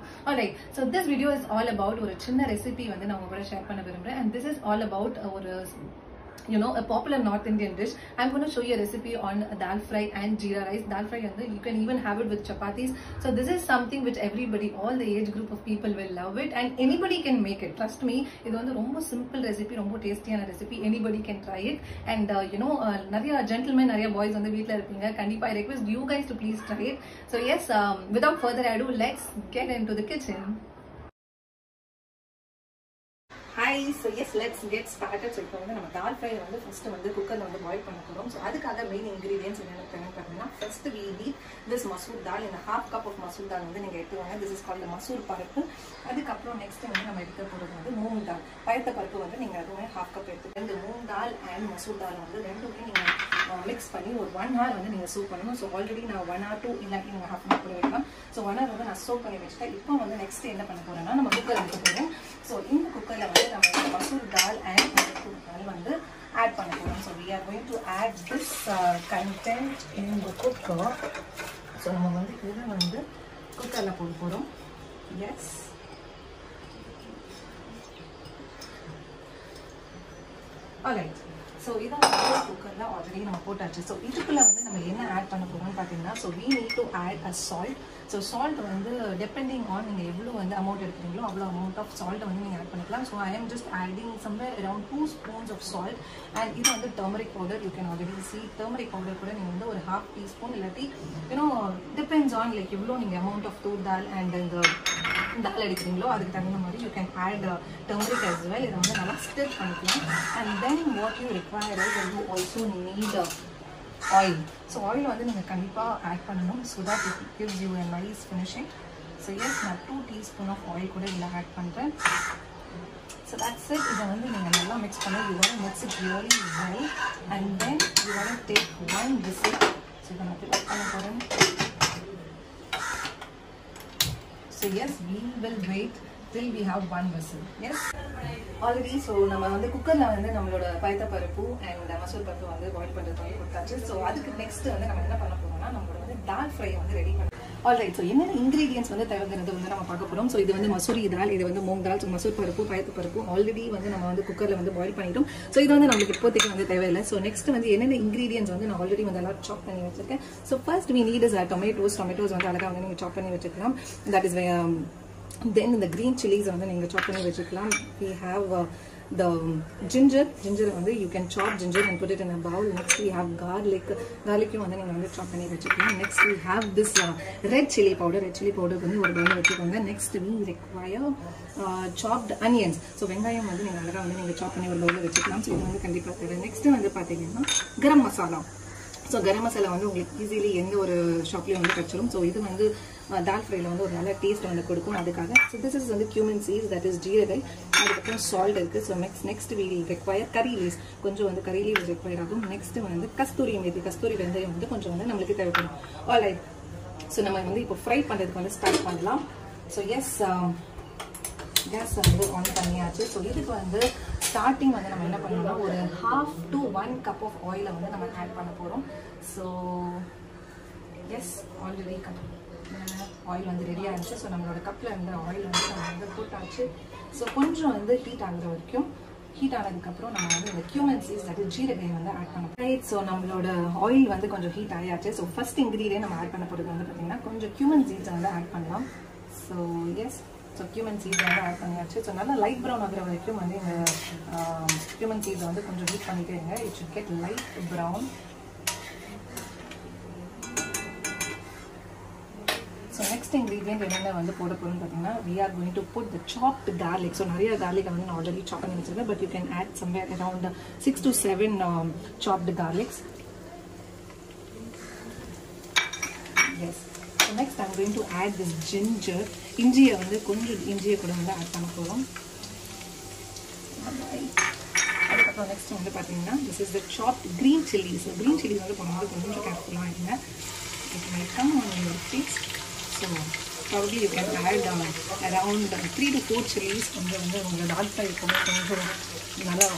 முடியும் alright so this video is all about ஒரு சின்ன ரெசிபி வந்து நான் உங்க கூட ஷேர் பண்ண விரும்புகிறேன் and this is all about ஒரு you know a popular north indian dish i'm going to show you a recipe on dal fry and jeera rice dal fry and you can even have it with chapatis so this is something which everybody all the age group of people will love it and anybody can make it trust me இது வந்து ரொம்ப simple recipe ரொம்ப டேஸ்டியான recipe anybody can try it and you know நிறைய gentleman நிறைய boys வந்து வீட்டில் இருப்பீங்க கண்டிப்பா request you guys to please try it so yes yes further I do let's get into the kitchen hi so yes let's get started so இப்போ வந்து நம்ம தால் fry வந்து ஃபர்ஸ்ட் வந்து குக்கரில் வந்து பாயில் பண்ண போகிறோம் ஸோ அதுக்காக மெயின் இன்க்ரீடியன்ஸ் என்னென்ன தேவை பார்த்தீங்கன்னா first we need this masoor dal இந்த half cup of masoor dal வந்து நீங்கள் எடுத்துவாங்க this is called masoor paruppu. அதுக்கப்புறம் நெக்ஸ்ட் வந்து நம்ம எடுக்க போகிறது வந்து மூங் தால் பயத்த பருப்பு வந்து நீங்கள் அதுவுமே ஹாஃப் கப் எடுத்து ரெண்டு மூங் தால் அண்ட் மசூர் தால் வந்து ரெண்டுமே நீங்கள் மிக்ஸ் பண்ணி ஒரு ஒன் ஹவர் வந்து நீங்கள் சூப் பண்ணணும். ஸோ ஆல்ரெடி நான் ஒன் ஆர் டூ இல்லாட்டி நீங்கள் ஹாஃப் அன் ஹவர் கூட வைக்கலாம் ஸோ ஒன் ஹவர் வந்து நான் சூப் பண்ணி வச்சுட்டேன். இப்போ வந்து நெக்ஸ்ட் என்ன பண்ண போகிறேன்னா நம்ம குக்கர் எடுக்க போகிறோம் ஸோ இந்த குக்கரில் வந்து நம்ம மசூர் தால் அண்ட் மசூர் தால் வந்து ஆட் பண்ண போகிறோம் so we are going to add this content in the cooker so நம்ம வந்து இதை வந்து குக்கரில் போட போகிறோம் எஸ் ஆல்ரைட் ஸோ இதை வந்து குக்கரில் ஆல்ரெடி நம்ம போட்டாச்சு. ஸோ இதுக்குள்ளே வந்து நம்ம என்ன ஆட் பண்ண போகிறோம்னு பார்த்தீங்கன்னா so we need to add a salt so salt வந்து டெபெண்டிங் ஆன் நீங்கள் எவ்வளோ வந்து அமௌண்ட் எடுக்கிறீங்களோ அவ்வளோ அமௌண்ட் ஆஃப் சால்ட்டை வந்து நீங்கள் ஆட் பண்ணிக்கலாம். So I am just adding somewhere around two spoons of salt and இது வந்து turmeric powder you can already see turmeric powder கூட நீங்கள் வந்து ஒரு ஹாஃப் டீஸ்பூன் இல்லாட்டி you know depends on like எவ்வளோ நீங்கள் அமௌண்ட் ஆஃப் தூர் தால் அண்ட் இந்த தால் எடுக்கிறீங்களோ அதுக்கு தகுந்த மாதிரி you can add turmeric as well இதை வந்து நல்லா ஸ்டிர் பண்ணிக்கலாம். And then what you require you also need oil so oil வந்து நீங்கள் கண்டிப்பாக ஆட் பண்ணணும். So that it gives you an nice finishing so yes நான் டூ டீஸ்பூன் ஆஃப் ஆயில் கூட இதில் ஆட் பண்ணுறேன் ஸோ தட்ஸ் இட் இதை வந்து நீங்கள் நல்லா மிக்ஸ் பண்ணி you what mix it really well and then you what take one whistle so இதை நான் பிக் பண்ண போகிறேன் so yes we will wait till we have one whistle yes already so நம்ம வந்து குக்கரில் வந்து நம்மளோட பயத்த பருப்பு அண்ட் மசூர் பருப்பு வந்து பாயில் பண்ணுறது வந்து கொடுத்தாச்சு. ஸோ அதுக்கு நெக்ஸ்ட் வந்து நம்ம என்ன பண்ண போகிறோம்னா நம்மளோட வந்து தால் ஃப்ரை வந்து ரெடி பண்ண ஆல்ரைட் ஸோ என்னென்ன இன்கிரீடியன்ஸ் வந்து தேவைங்கிறது வந்து நம்ம பார்க்க போகிறோம் ஸோ இது வந்து மசூரி தால் இது வந்து மூங் தால் ஸோ மசூர் பருப்பு பயத்து பருப்பு ஆல்ரெடி வந்து நம்ம வந்து குக்கரில் வந்து பாயில் பண்ணிட்டோம். ஸோ இது வந்து நம்மளுக்கு இப்போதைக்கு வந்து தேவையில்லை. ஸோ நெக்ஸ்ட் வந்து என்னென்ன இன்கிரீடியன்ஸ் வந்து நான் ஆல்ரெடி வந்து எல்லாம் சாப் பண்ணி வச்சிருக்கேன். So first me need is tomatoes tomatoes வந்து அழகாக வந்து நீங்கள் சாப் பண்ணி வச்சுக்கலாம். தட் இஸ் தென் இந்த க்ரீன் சில்லிஸை வந்து நீங்கள் சாப் பண்ணி வச்சுக்கலாம் we have the ginger ginger வந்து you can chop ginger and put it in a bowl next we have garlic garlicயும் வந்து நீங்கள் வந்து சாப் பண்ணி வச்சுக்கலாம் next we have this red chilli powder red chilli powder வந்து ஒரு பவுல் வச்சுக்கோங்க next we require uh, chopped onions வெங்காயம் வந்து நீங்கள் அழகாக வந்து நீங்கள் சாப் பண்ணி ஒரு பவுலில் வச்சுக்கலாம் ஸோ இது வந்து கண்டிப்பாக தேவை நெக்ஸ்ட்டு வந்து பார்த்தீங்கன்னா கரம் மசாலா ஸோ கரம் மசாலா வந்து உங்களுக்கு ஈஸிலி எந்த ஒரு ஷாப்லேயும் வந்து கிடச்சிரும். ஸோ இது வந்து தால் ஃப்ரைல வந்து ஒரு நல்ல டேஸ்ட் வந்து கொடுக்கும் அதுக்காக. ஸோ திஸ் இஸ் வந்து கியூமன் சீஸ் தட் இஸ் ஜீரகை அதுக்கப்புறம் சால்ட் இருக்குது so next next we require curry leaves கொஞ்சம் வந்து கறி லீஸ் ரெக்வயர் ஆகும். நெக்ஸ்ட் வந்து கஸ்தூரி மேதி கஸ்தூரி வெந்தயம் வந்து கொஞ்சம் வந்து நம்மளுக்கு தேவைப்படும். ஆல் ரைட் ஸோ நம்ம வந்து இப்போ ஃப்ரை பண்ணுறதுக்கு வந்து ஸ்டார்ட் பண்ணலாம். ஸோ எஸ் கேஸ் வந்து ஆன் பண்ணியாச்சு. ஸோ இதுக்கு வந்து ஸ்டார்டிங் வந்து நம்ம என்ன பண்ணணும்னா ஒரு half to one cup of ஆயிலை வந்து நம்ம ஆட் பண்ண போகிறோம் so yes already cup oil வந்து ரெடியாக இருந்துச்சு ஸோ நம்மளோட கப்பில் இருந்த ஆயில் வந்து நம்ம வந்து போட்டாச்சு. ஸோ கொஞ்சம் வந்து ஹீட் ஆகுற வரைக்கும் ஹீட் ஆனதுக்கப்புறம் நம்ம வந்து இந்த கியூமன் சீஸ் அது ஜீரகையை வந்து ஆட் பண்ண ரைட் ஸோ நம்மளோட ஆயில் வந்து கொஞ்சம் ஹீட் ஆகியாச்சு ஸோ ஃபஸ்ட் இன்க்ரீடியன்ட் நம்ம ஆட் பண்ண போகிறது வந்து பார்த்தீங்கன்னா கொஞ்சம் கியூமன் சீட்ஸை வந்து ஆட் பண்ணலாம். ஸோ எஸ் ஸோ கியூமன் சீஸ் வந்து ஆட் பண்ணியாச்சு. ஸோ நல்லா லைட் ப்ரௌன் ஆகிற வரைக்கும் வந்து இந்த கியூமன் சீஸை வந்து கொஞ்சம் ஹீட் பண்ணிட்டே இருங்க. It should get light brown so next ingredient என்னென்ன வந்து போட போகிறோம்னு பார்த்தீங்கன்னா we are going to put the chopped garlic so நிறைய கார்லிக் வந்து நான் ஆல்ரெடி சாப் பண்ணி வச்சிருக்கேன். But you can add somewhere around six to seven chopped garlics yes next I'm going to add add ginger. Ginger இஞ்சியை வந்து கொஞ்சம் இஞ்சியை கூட வந்து ஆட் பண்ண போகிறோம் அதுக்கப்புறம் நெக்ஸ்ட் வந்து பார்த்தீங்கன்னா this is the chopped green chilli so green chilli வந்து போடும்போது கொஞ்சம் கேர்ஃபுல்லாக இருங்க it may come on your so probably you can add around three to four chillies வந்து வந்து உங்களோட டாக் ஃப்ரை கொஞ்சம் நல்லா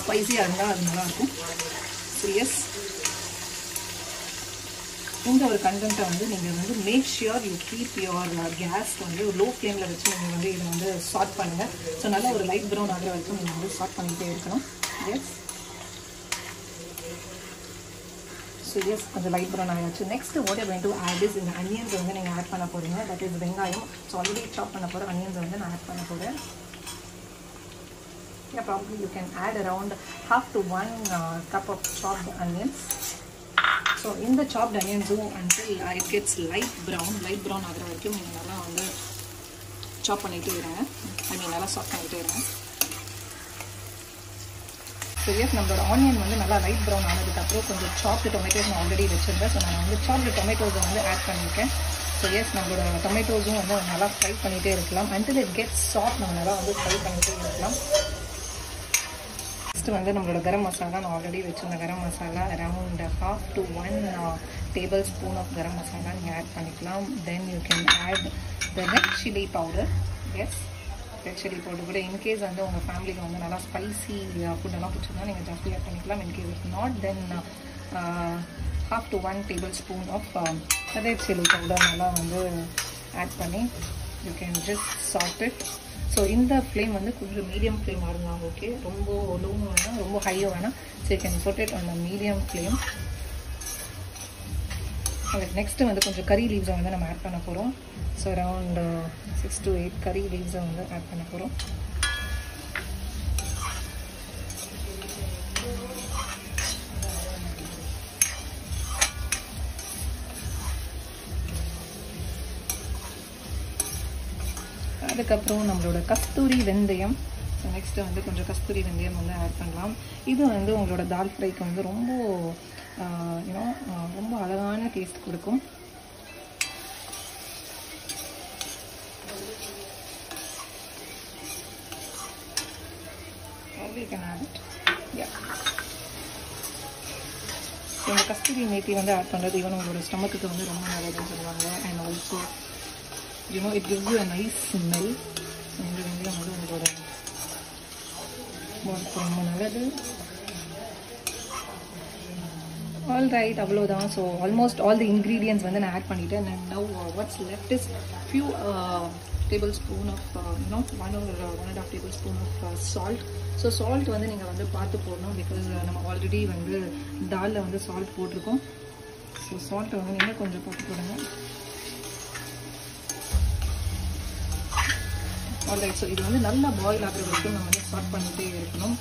ஸ்பைஸியாக இருந்தால் அது நல்லாயிருக்கும் ஸோ எஸ் இந்த ஒரு கண்டென்ட்டை வந்து நீங்கள் வந்து make sure you keep your gas வந்து லோ ஃப்ளேமில் வச்சு நீங்கள் வந்து இதை வந்து ஸ்டார்ட் பண்ணுங்கள் ஸோ நல்லா ஒரு லைட் ப்ரௌன் ஆகிற வரைக்கும் நீங்கள் வந்து ஸ்டார்ட் பண்ணிகிட்டே இருக்கணும். எஸ் ஸோ எஸ் கொஞ்சம் லைட் ப்ரௌன் ஆகிடுச்சு next what going to add is இந்த அனியன்ஸ் வந்து நீங்கள் ஆட் பண்ண போகிறீங்க தட் இஸ் வெங்காயம். ஸோ ஆல்ரெடி சாப் பண்ண போகிற அனியன்ஸ் வந்து நான் ஆட் பண்ண போகிறேன் yeah probably you can add around half to one uh, cup of chopped onions. So இந்த chopped அனியன்ஸும் until it gets light brown light brown ஆகிற வரைக்கும் நீங்கள் நல்லா வந்து சாப் பண்ணிகிட்டே இருங்க. ஐ மீன் நல்லா சாப் பண்ணிகிட்டே இருங்க. ஸோ எஸ் நம்மளோட ஆனியன் வந்து நல்லா லைட் ப்ரௌன் ஆனதுக்கப்புறம் கொஞ்சம் சாப்டு டொமேட்டோஸ் நான் ஆல்ரெடி வச்சுருந்தேன். ஸோ நான் வந்து சாப்டு டொமேட்டோஸை வந்து ஆட் பண்ணியிருக்கேன் ஸோ எஸ் நம்மளோட டொமேட்டோஸும் வந்து நல்லா ஃப்ரை பண்ணிகிட்டே இருக்கலாம். அண்டில் இட் கெட்ஸ் சாஃப்ட் நம்ம நல்லா வந்து ஃப்ரை பண்ணிகிட்டே இருக்கலாம். நெக்ஸ்ட் வந்து நம்மளோட கரம் மசாலா நான் ஆல்ரெடி வச்சுருந்த garam masala around half to one table spoon of garam masala நீங்கள் ஆட் பண்ணிக்கலாம். Then you can add the red chilli powder yes red chilli powder கூட இன்கேஸ் வந்து உங்கள் ஃபேமிலிக்கு வந்து நல்லா ஸ்பைசி ஃபுட்டெல்லாம் uh, பிடிச்சிருந்தா நீங்கள் ஜாஸ்தி ஆட் பண்ணிக்கலாம். In case it not then half to one table spoon of red chilli powder நல்லா வந்து ஆட் பண்ணி you can just salt it so இந்த ஃப்ளேம் வந்து கொஞ்சம் மீடியம் ஃப்ளேமாக இருந்தால் ஓகே ரொம்ப லோவும் வேணாம் ரொம்ப ஹையும் வேணாம். So you can put it medium flame அதுக்கு நெக்ஸ்ட்டு வந்து கொஞ்சம் கறி லீவ்ஸை வந்து நம்ம ஆட் பண்ண போகிறோம் so around six to eight கறி லீவ்ஸை வந்து ஆட் பண்ண போகிறோம் அதுக்கப்புறம் நம்மளோட கஸ்தூரி வெந்தயம். ஸோ நெக்ஸ்ட்டு வந்து கொஞ்சம் கஸ்தூரி வெந்தயம் வந்து ஆட் பண்ணலாம். இது வந்து உங்களோட தால் ஃப்ரைக்கு வந்து ரொம்ப யூனோ ரொம்ப அழகான டேஸ்ட் கொடுக்கும். இந்த கஸ்தூரி மேத்தி வந்து ஆட் பண்ணுறது ஈவன் உங்களோட ஸ்டமக்குக்கு வந்து ரொம்ப நல்லதுன்னு சொல்லுவாங்க. And also you it gives you a nice smell இந்த உங்களோட பாடிக்கு ரொம்ப நல்லது ஆல் ரைட் அவ்வளோதான் so almost all the ingredients வந்து நான் ஆட் பண்ணிட்டேன். And now what's left is few table spoon of you know one ஒரு one and half table spoon of salt so salt வந்து நீங்கள் வந்து பார்த்து போடணும். பிகாஸ் uh, நம்ம ஆல்ரெடி வந்து தாலில் வந்து சால்ட் போட்டிருக்கோம். ஸோ சால்ட்டை வந்து நீங்கள் கொஞ்சம் போட்டு போடுங்க. ஆல்ரைட் ஸோ இது வந்து நல்லா பாயில் ஆகிற வரைக்கும் நம்ம வந்து ஸ்டார்ட் பண்ணிகிட்டே இருக்கணும்.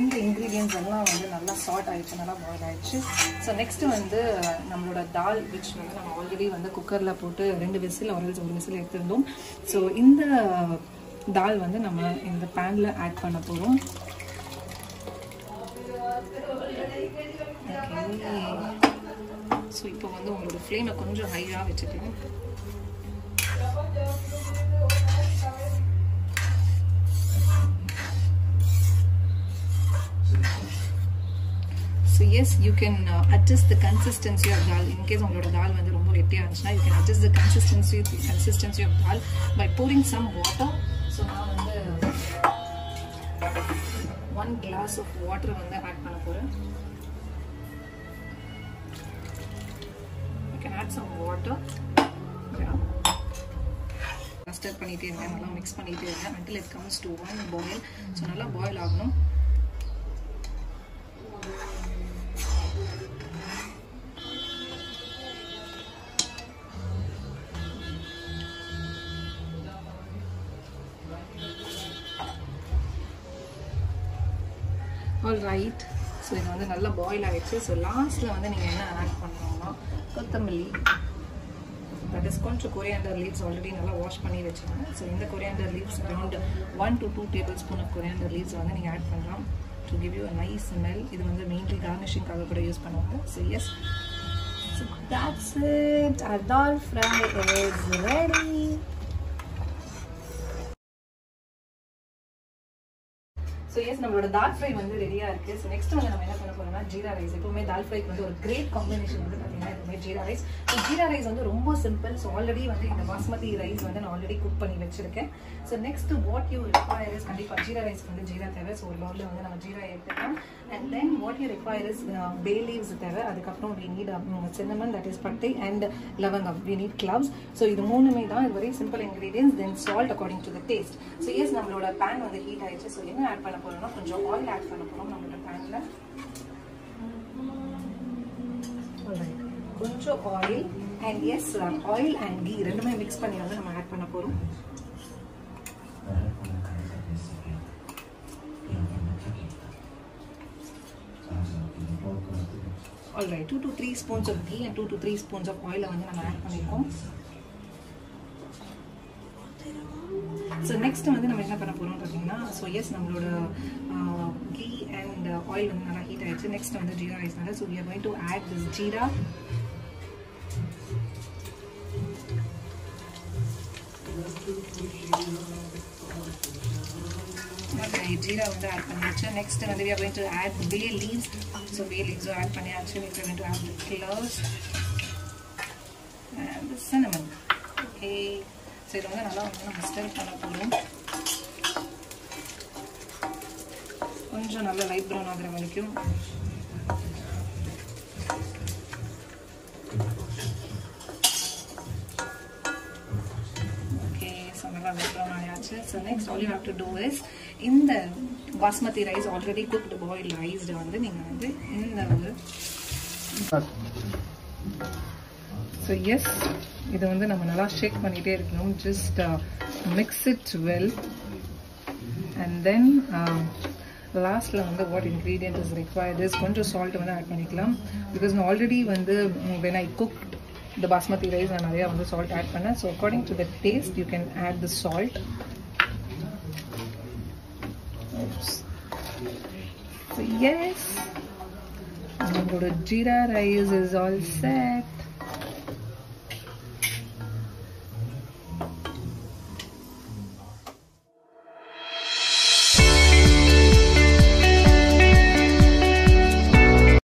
இந்த இன்க்ரீடியன்ஸ் எல்லாம் வந்து நல்லா சார்ட் ஆயிடுச்சு நல்லா பாயில் ஆயிடுச்சு. ஸோ நெக்ஸ்ட் வந்து நம்மளோட தால் விச் வந்து நம்ம ஆல்ரெடி வந்து குக்கரில் போட்டு ரெண்டு விசில் ஒரு ஒரு விசில் எடுத்திருந்தோம். ஸோ இந்த தால் வந்து நம்ம இந்த பேனில் ஆட் பண்ண போகிறோம் ஸோ இப்போ வந்து உங்களோட ஃப்ளேமை கொஞ்சம் ஹையாக வச்சுக்கணும் so yes you can adjust the consistency of dal in case உங்களோட தால் வந்து ரொம்ப கெட்டியாக இருந்துச்சுன்னா you can adjust the consistency consistency of dal by pouring some water so நான் வந்து ஒன் கிளாஸ் ஆஃப் வாட்டர் வந்து ஆட் பண்ண போகிறேன் add some water. Yeah. ஸ்டர் பண்ணிட்டே இருங்க. நல்லா மிக்ஸ் பண்ணிட்டே இருங்க. Until it comes to one boil. So நல்லா பாயில் ஆகணும். ஆல் ரைட் ஸோ இது வந்து நல்லா பாயில் ஆகிடுச்சு ஸோ லாஸ்ட்டில் வந்து நீங்கள் என்ன ஆட் பண்ணணும்னா கொத்தமல்லி. தட் இஸ் கொஞ்சம் கொரியாண்டர் லீவ்ஸ் ஆல்ரெடி நல்லா வாஷ் பண்ணி வச்சுருக்கேன் ஸோ இந்த coriander leaves around one to two table spoon of coriander leaves வந்து நீங்கள் ஆட் பண்ணலாம். To give you a nice smell இது வந்து மெயின்லி கார்னிஷிங்காக கூட யூஸ் பண்ணுவாங்க. So yes so that's it அதால் fry is ready so yes நம்மளோட தால் ஃப்ரை வந்து ரெடியாக இருக்குது ஸோ நெக்ஸ்ட் வந்து நம்ம என்ன பண்ண போகிறோம்னா ஜீரா ரைஸ் எப்பவுமே தால் ஃப்ரைக்கு வந்து ஒரு கிரேட் காம்பினேஷன் வந்து பார்த்தீங்கன்னா எப்பவுமே jeera rice so jeera rice வந்து ரொம்ப சிம்பிள் ஸோ ஆல்ரெடி வந்து இந்த பாஸ்மதி ரைஸ் வந்து நான் ஆல்ரெடி குக் பண்ணி வச்சிருக்கேன். So next what you require is கண்டிப்பாக ஜீரா ரைஸ்க்கு வந்து ஜீரா தேவை. ஸோ ஒரு பவுலில் வந்து நம்ம ஜீரா எடுத்துக்கலாம். And then what you require is bay leaves தேவை. அதுக்கப்புறம் we need cinnamon that is பட்டை அண்ட் லவங்கம். வி நீட் கிளவ்ஸ் ஸோ இது மூணுமே தான் இது very simple ingredients then salt according to the taste so yes நம்மளோட பேன் வந்து ஹீட் ஆயிடுச்சு. ஸோ என்ன ஆட் பண்ண போறோம்னா கொஞ்சம் ஆயில் ஆட் பண்ண போறோம். நம்மளோட பேனில் கொஞ்சம் oil and yes oil and ghee ரெண்டுமே மிக்ஸ் பண்ணி வந்து நம்ம ஆட் பண்ண போறோம். Alright two to three spoons of ghee and two to three spoons of ஆயிலை வந்து நம்ம ஆட் பண்ணியிருக்கோம் ஸோ நெக்ஸ்ட் வந்து நம்ம என்ன பண்ண போகிறோம் பார்த்தீங்கன்னா ஸோ எஸ் நம்மளோட கீ அண்ட் ஆயில் வந்து நல்லா ஹீட் ஆயிடுச்சு. நெக்ஸ்ட் வந்து jeera ரைஸ்னால so we are going to add this jeera. Jeera வந்து ஆட் பண்ணியாச்சு. நெக்ஸ்ட் வந்து we are going to add bay leaves so bay லீவ்ஸும் ஆட் பண்ணியாச்சு. We are going to add the cloves and சரி வந்து நல்லா வந்து நம்ம ஸ்டர் பண்ண போகிறோம் கொஞ்சம் நல்லா லைட் ப்ரௌன் ஆகிற வரைக்கும். ஓகே நல்லா லைட் ப்ரௌன் ஆயாச்சு. So next all you have to do is இந்த basmati rice already cooked boil rice வந்து நீங்கள் வந்து இந்த ஒரு ஸோ எஸ் இதை வந்து நம்ம நல்லா ஷேக் பண்ணிகிட்டே இருக்கணும். Just mix it well and then லாஸ்ட்டில் வந்து what ingredient is required is கொஞ்சம் சால்ட் வந்து ஆட் பண்ணிக்கலாம். பிகாஸ் நான் ஆல்ரெடி வந்து வென் ஐ குக்ட் இந்த பாஸ்மதி ரைஸ் நான் நிறையா வந்து சால்ட் ஆட் பண்ணேன். So according to the taste you can add the salt So yes, நம்மளோட jeera rice is all set